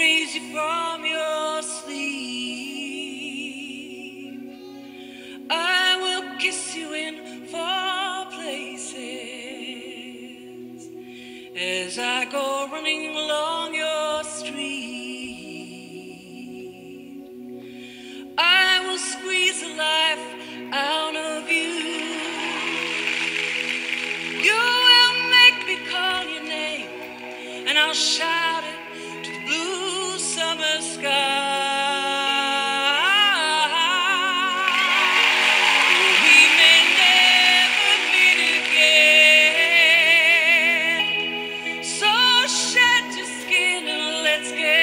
raise you from your sleep. I will kiss you in far places as I go running along your street. I will squeeze a life out of you. You will make me call your name and I'll shout. Let's get